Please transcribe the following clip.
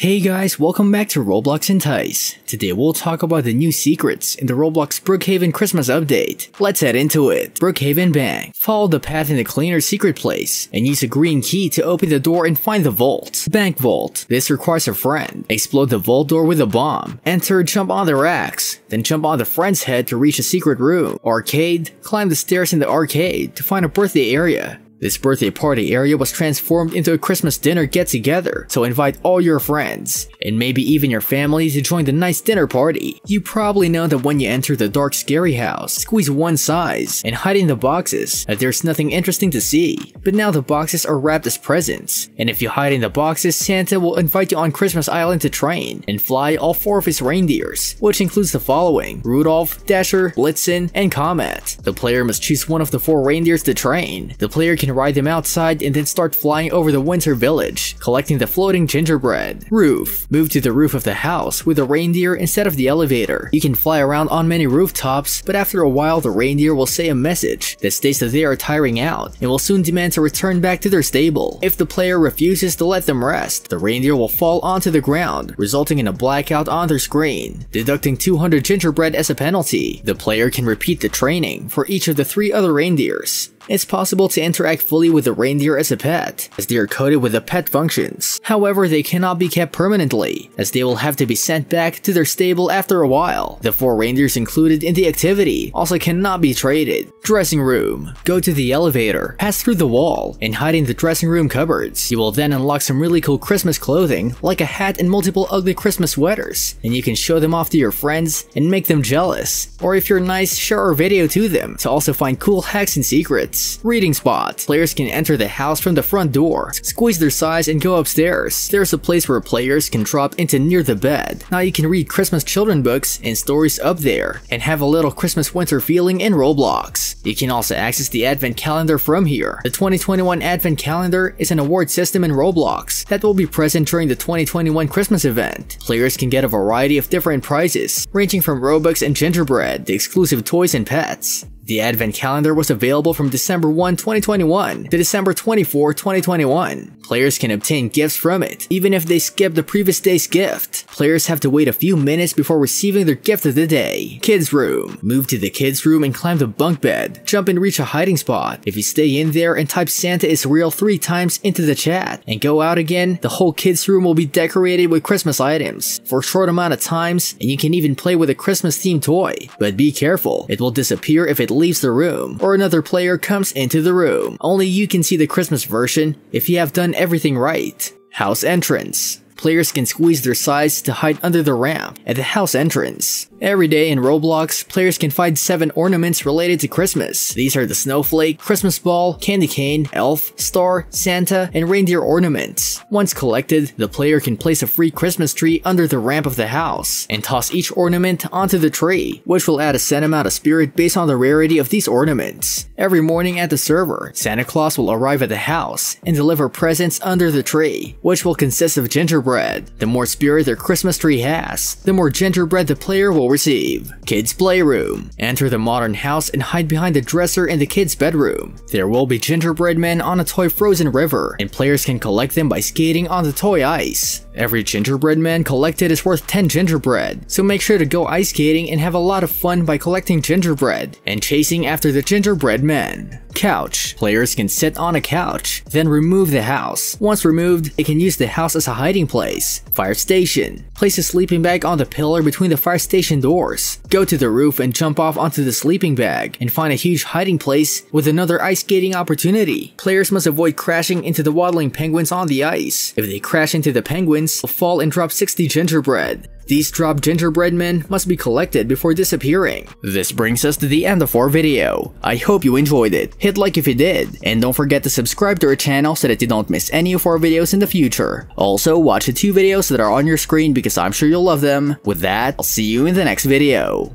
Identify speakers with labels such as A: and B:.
A: Hey guys, welcome back to Roblox Entice. Today we'll talk about the new secrets in the Roblox Brookhaven Christmas update. Let's head into it. Brookhaven Bank. Follow the path in the cleaner secret place and use a green key to open the door and find the vault. Bank Vault. This requires a friend. Explode the vault door with a bomb. Enter, jump on the racks. Then jump on the friend's head to reach a secret room. Arcade. Climb the stairs in the arcade to find a birthday area. This birthday party area was transformed into a Christmas dinner get-together, so invite all your friends, and maybe even your family to join the nice dinner party. You probably know that when you enter the dark scary house, squeeze one size and hide in the boxes, that there's nothing interesting to see. But now the boxes are wrapped as presents, and if you hide in the boxes, Santa will invite you on Christmas Island to train and fly all four of his reindeers, which includes the following, Rudolph, Dasher, Blitzen, and Comet. The player must choose one of the four reindeers to train. The player can ride them outside and then start flying over the winter village, collecting the floating gingerbread. Roof. Move to the roof of the house with a reindeer instead of the elevator. You can fly around on many rooftops, but after a while the reindeer will say a message that states that they are tiring out and will soon demand to return back to their stable. If the player refuses to let them rest, the reindeer will fall onto the ground, resulting in a blackout on their screen, deducting 200 gingerbread as a penalty. The player can repeat the training for each of the three other reindeers. It's possible to interact fully with the reindeer as a pet, as they are coded with the pet functions. However, they cannot be kept permanently, as they will have to be sent back to their stable after a while. The four reindeers included in the activity also cannot be traded. Dressing room. Go to the elevator, pass through the wall, and hide in the dressing room cupboards. You will then unlock some really cool Christmas clothing, like a hat and multiple ugly Christmas sweaters, and you can show them off to your friends and make them jealous. Or if you're nice, share a video to them to also find cool hacks and secrets. Reading spot. Players can enter the house from the front door, squeeze their size and go upstairs. There's a place where players can drop into near the bed. Now you can read Christmas children books and stories up there, and have a little Christmas winter feeling in Roblox. You can also access the advent calendar from here. The 2021 advent calendar is an award system in Roblox that will be present during the 2021 Christmas event. Players can get a variety of different prizes, ranging from Robux and gingerbread to exclusive toys and pets. The advent calendar was available from December 1, 2021 to December 24, 2021. Players can obtain gifts from it, even if they skip the previous day's gift. Players have to wait a few minutes before receiving their gift of the day. Kids room. Move to the kids room and climb the bunk bed. Jump and reach a hiding spot. If you stay in there and type Santa is real three times into the chat and go out again, the whole kids room will be decorated with Christmas items for a short amount of times and you can even play with a Christmas themed toy. But be careful, it will disappear if it leaves the room or another player comes into the room. Only you can see the Christmas version if you have done everything right. House entrance. Players can squeeze their size to hide under the ramp at the house entrance. Every day in Roblox, players can find 7 ornaments related to Christmas. These are the snowflake, Christmas ball, candy cane, elf, star, Santa, and reindeer ornaments. Once collected, the player can place a free Christmas tree under the ramp of the house, and toss each ornament onto the tree, which will add a set amount of spirit based on the rarity of these ornaments. Every morning at the server, Santa Claus will arrive at the house and deliver presents under the tree, which will consist of gingerbread. The more spirit their Christmas tree has, the more gingerbread the player will receive. Kids Playroom. Enter the modern house and hide behind the dresser in the kids' bedroom. There will be gingerbread men on a toy frozen river, and players can collect them by skating on the toy ice. Every gingerbread man collected is worth 10 gingerbread, so make sure to go ice skating and have a lot of fun by collecting gingerbread and chasing after the gingerbread men. Couch. Players can sit on a couch, then remove the house. Once removed, they can use the house as a hiding place. Fire station. Place a sleeping bag on the pillar between the fire station doors. Go to the roof and jump off onto the sleeping bag and find a huge hiding place with another ice skating opportunity. Players must avoid crashing into the waddling penguins on the ice. If they crash into the penguins, they'll fall and drop 60 gingerbread. These dropped gingerbread men must be collected before disappearing. This brings us to the end of our video. I hope you enjoyed it. Hit like if you did, and don't forget to subscribe to our channel so that you don't miss any of our videos in the future. Also, watch the two videos that are on your screen because I'm sure you'll love them. With that, I'll see you in the next video.